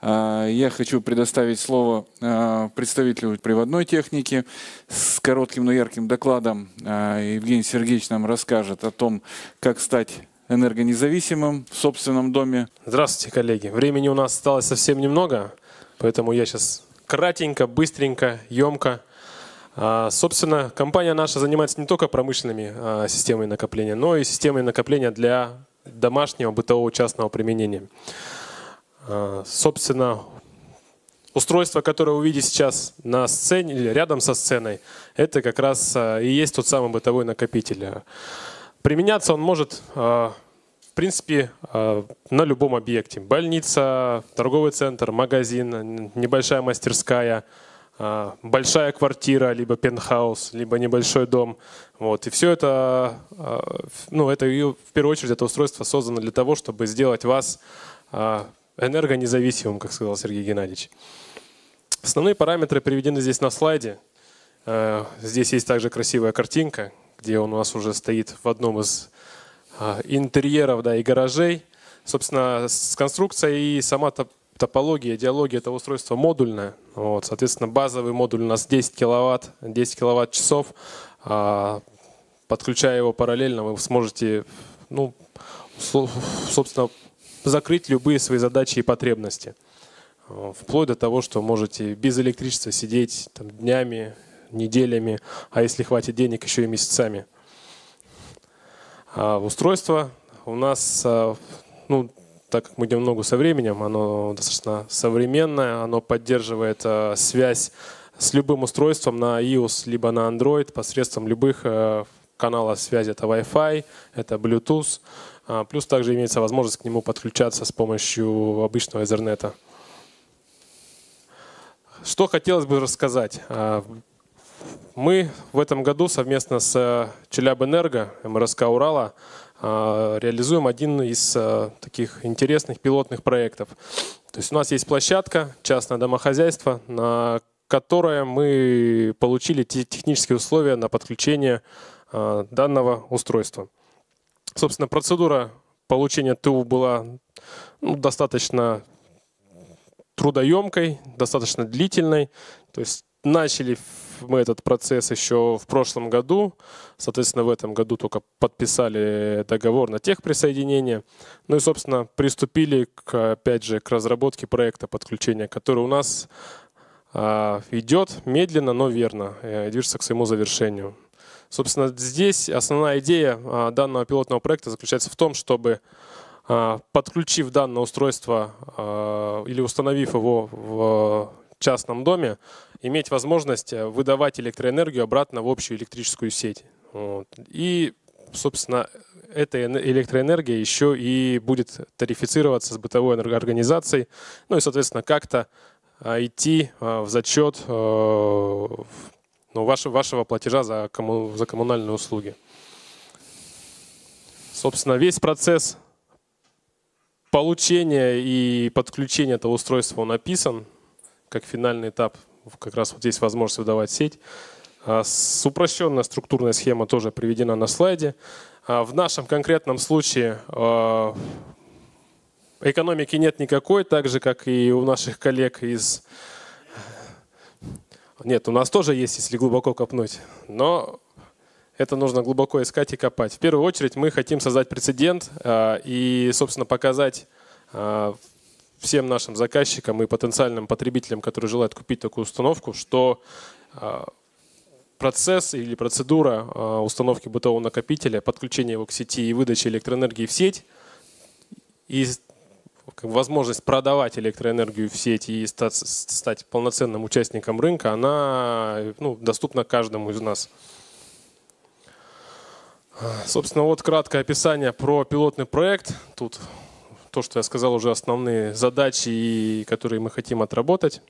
А, я хочу предоставить слово а, представителю приводной техники с коротким, но ярким докладом. А, Евгений Сергеевич нам расскажет о том, как стать энергонезависимым в собственном доме. Здравствуйте, коллеги. Времени у нас осталось совсем немного, поэтому я сейчас кратенько, быстренько, емко. Собственно, компания наша занимается не только промышленными системами накопления, но и системой накопления для домашнего бытового частного применения. А, собственно, устройство, которое вы видите сейчас на сцене или рядом со сценой, это как раз а, и есть тот самый бытовой накопитель. Применяться он может, а, в принципе, на любом объекте. Больница, торговый центр, магазин, небольшая мастерская, большая квартира, либо пентхаус, либо небольшой дом. Вот. И все это, ну, это в первую очередь, это устройство создано для того, чтобы сделать вас энергонезависимым, как сказал Сергей Геннадьевич. Основные параметры приведены здесь на слайде. Э, здесь есть также красивая картинка, где он у нас уже стоит в одном из э, интерьеров да, и гаражей. Собственно, с конструкцией и сама топология, идеология этого устройства модульная. Вот, соответственно, базовый модуль у нас 10 киловатт, 10 киловатт часов. А, подключая его параллельно, вы сможете, ну, собственно, закрыть любые свои задачи и потребности. Э, вплоть до того, что можете без электричества сидеть там, днями, неделями, а если хватит денег, еще и месяцами. А устройство у нас, э, ну, так как мы идем ногу со временем, оно достаточно современное, оно поддерживает э, связь с любым устройством на iOS либо на Android посредством любых каналов связи. Это Wi-Fi, это Bluetooth. А, плюс также имеется возможность к нему подключаться с помощью обычного Ethernet. Что хотелось бы рассказать. А, мы в этом году совместно с Челябэнерго, МРСК Урала, а, реализуем один из таких интересных пилотных проектов. То есть у нас есть площадка, частное домохозяйство, на которое мы получили технические условия на подключение данного устройства. Собственно, процедура получения ТУ была ну, достаточно трудоемкой, достаточно длительной. То есть начали мы этот процесс еще в прошлом году. Соответственно, в этом году только подписали договор на техприсоединение. Ну и, собственно, приступили, к, опять же, к разработке проекта подключения, который у нас а, идет медленно, но верно, движется к своему завершению. Собственно, здесь основная идея а, данного пилотного проекта заключается в том, чтобы а, подключив данное устройство а, или установив его в частном доме, иметь возможность выдавать электроэнергию обратно в общую электрическую сеть. Вот. И, собственно, эта электроэнергия еще и будет тарифицироваться с бытовой организацией, ну и, соответственно, как-то идти в зачет ну, вашего, вашего платежа за, комму, за коммунальные услуги. Собственно, весь процесс получения и подключения этого устройства он описан, как финальный этап. Как раз вот здесь возможность выдавать сеть. А с упрощенная структурная схема тоже приведена на слайде. А в нашем конкретном случае а, экономики нет никакой, так же, как и у наших коллег из нет, у нас тоже есть, если глубоко копнуть. Но это нужно глубоко искать и копать. В первую очередь мы хотим создать прецедент а, и, собственно, показать а, всем нашим заказчикам и потенциальным потребителям, которые желают купить такую установку, что а, процесс или процедура установки бытового накопителя, подключения его к сети и выдачи электроэнергии в сеть и возможность продавать электроэнергию в сеть и стать, стать полноценным участником рынка, она ну, доступна каждому из нас. Собственно, вот краткое описание про пилотный проект. Тут то, что я сказал, уже основные задачи, которые мы хотим отработать.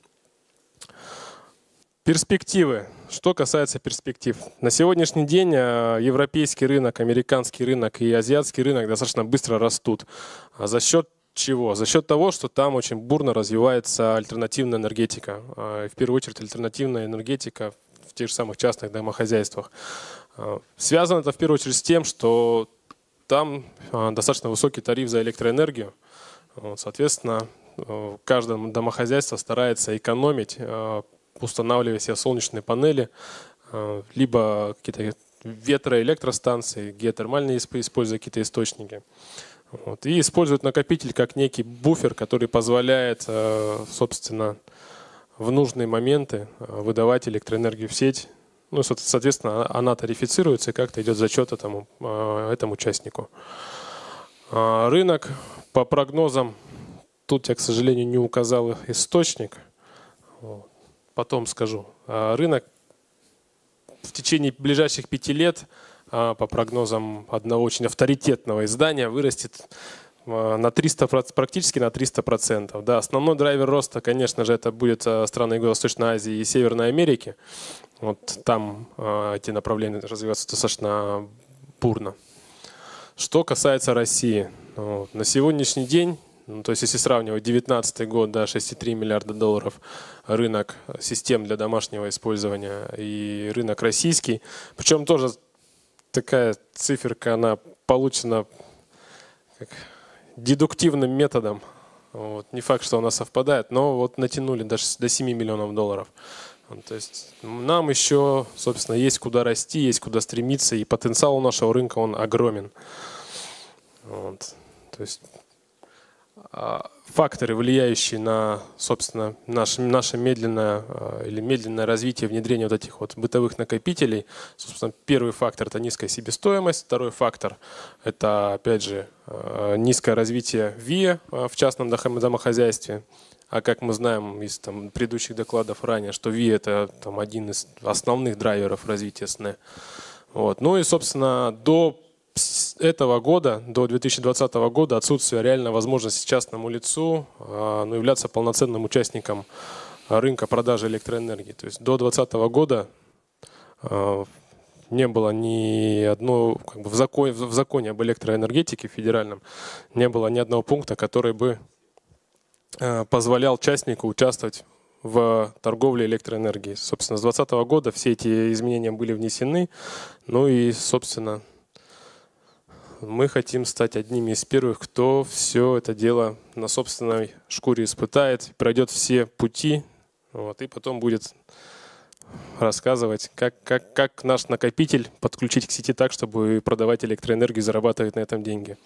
Перспективы. Что касается перспектив. На сегодняшний день э, европейский рынок, американский рынок и азиатский рынок достаточно быстро растут. А за счет чего? За счет того, что там очень бурно развивается альтернативная энергетика. А, в первую очередь альтернативная энергетика в тех же самых частных домохозяйствах. А, связано это в первую очередь с тем, что там а, достаточно высокий тариф за электроэнергию. Соответственно, э, каждое домохозяйство старается экономить, э, устанавливая себе солнечные панели, э, либо какие-то ветроэлектростанции, геотермальные используя какие-то источники. Вот. И используют накопитель как некий буфер, который позволяет, собственно, в нужные моменты выдавать электроэнергию в сеть. Ну, соответственно, она тарифицируется и как-то идет зачет этому, этому участнику. Рынок, по прогнозам, тут я, к сожалению, не указал источник, потом скажу. Рынок в течение ближайших пяти лет, по прогнозам одного очень авторитетного издания, вырастет на 300, практически на 300 процентов. Да, основной драйвер роста, конечно же, это будет страны Юго-Восточной Азии и Северной Америки. Вот там эти направления развиваются достаточно бурно. Что касается России, вот, на сегодняшний день, ну, то есть если сравнивать 2019 год, да, 6,3 миллиарда долларов рынок систем для домашнего использования и рынок российский, причем тоже такая циферка, она получена как дедуктивным методом. Вот. Не факт, что она совпадает, но вот натянули даже до 7 миллионов долларов. То есть нам еще, собственно, есть куда расти, есть куда стремиться, и потенциал у нашего рынка, он огромен. Вот. То есть факторы, влияющие на, собственно, наше, наше медленное а, или медленное развитие внедрения вот этих вот бытовых накопителей. Собственно, первый фактор – это низкая себестоимость. Второй фактор – это, опять же, а, низкое развитие ВИА в частном домохозяйстве. А как мы знаем из там, предыдущих докладов ранее, что ВИ это там, один из основных драйверов развития СНЭ. Вот. Ну и, собственно, до этого года, до 2020 года, отсутствие реальной возможности частному лицу а, ну, являться полноценным участником рынка продажи электроэнергии. То есть до 2020 года а, не было ни одного, как бы в, законе, в законе об электроэнергетике федеральном, не было ни одного пункта, который бы Э, позволял участнику участвовать в торговле электроэнергией. Собственно, с 2020 года все эти изменения были внесены. Ну и, собственно, мы хотим стать одними из первых, кто все это дело на собственной шкуре испытает, пройдет все пути, вот, и потом будет рассказывать, как, как, как наш накопитель подключить к сети так, чтобы продавать электроэнергию и зарабатывать на этом деньги.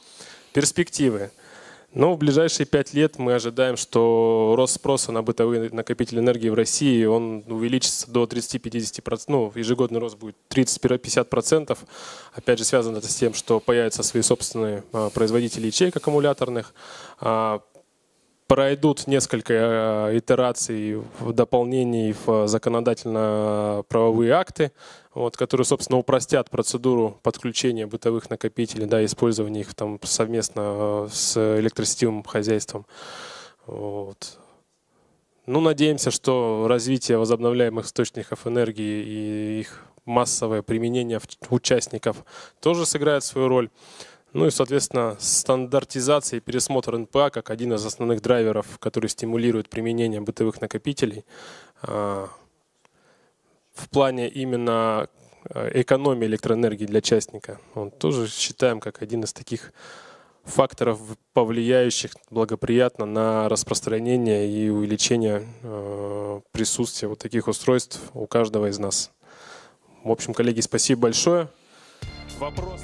Перспективы. Но в ближайшие пять лет мы ожидаем, что рост спроса на бытовые накопители энергии в России он увеличится до 30-50%, ну, ежегодный рост будет 30-50%. Опять же, связано это с тем, что появятся свои собственные а, производители ячеек аккумуляторных, а, пройдут несколько э, итераций в дополнении в законодательно-правовые акты, вот, которые, собственно, упростят процедуру подключения бытовых накопителей, да, использования их там совместно э, с электросетевым хозяйством. Вот. Ну, надеемся, что развитие возобновляемых источников энергии и их массовое применение участников тоже сыграет свою роль. Ну и, соответственно, стандартизация и пересмотр НПА как один из основных драйверов, который стимулирует применение бытовых накопителей а, в плане именно а, экономии электроэнергии для частника. Он тоже считаем как один из таких факторов, повлияющих благоприятно на распространение и увеличение а, присутствия вот таких устройств у каждого из нас. В общем, коллеги, спасибо большое. Вопрос?